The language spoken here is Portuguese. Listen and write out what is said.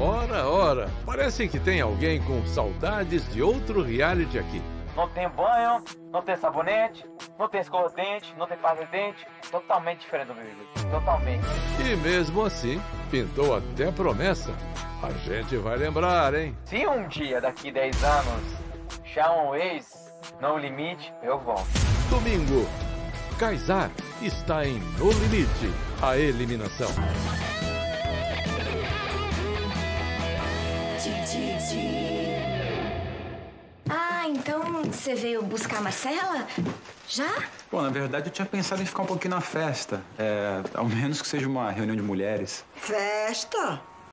Ora, parece que tem alguém com saudades de outro reality aqui. Não tem banho, não tem sabonete, não tem escova de dente, não tem pasta de dente. Totalmente diferente do BBB. Totalmente. E mesmo assim, pintou até promessa. A gente vai lembrar, hein? Se um dia, daqui 10 anos, chamam o ex, no limite, eu volto. Domingo, Kaysar está em No Limite, a eliminação. Ah, então você veio buscar a Marcela? Já? Bom, na verdade eu tinha pensado em ficar um pouquinho na festa. É, ao menos que seja uma reunião de mulheres. Festa?